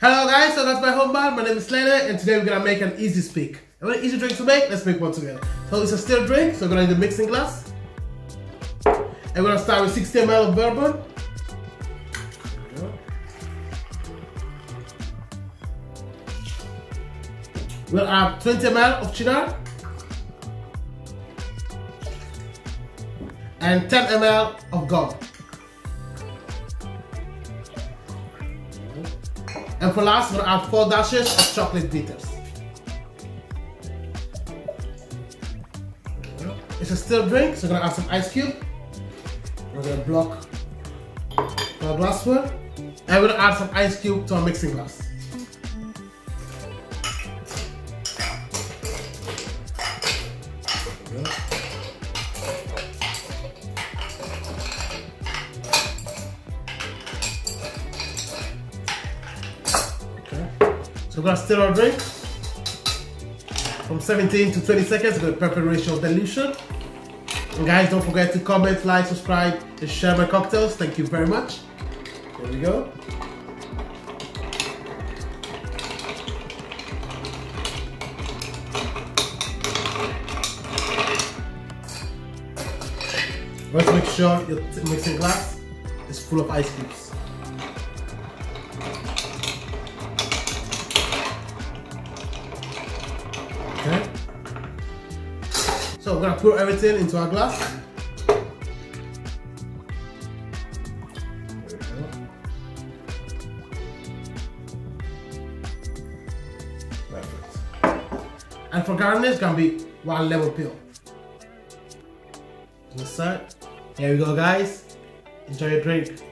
Hello guys, so that's my home bar. My name is Lele and today we're gonna make an easy speak. A very easy drink to make, let's make one together. So it's a still drink, so we're gonna need a mixing glass. And we're gonna start with 60 ml of bourbon. We'll add 20 ml of Cynar. And 10 ml of gomme. And for last, we're gonna add 4 dashes of chocolate bitters. It's a still drink, so we're gonna add some ice cube. We're gonna block our glassware. And we're gonna add some ice cube to our mixing glass. So we're gonna stir our drink from 17 to 20 seconds a perfect ratio of dilution. And guys, don't forget to comment, like, subscribe, and share my cocktails. Thank you very much. There we go. Let's make sure your mixing glass is full of ice cubes. Okay. So we're gonna pour everything into our glass. And for garnish, it's gonna be one lemon peel. The side. Here we go, guys. Enjoy your drink.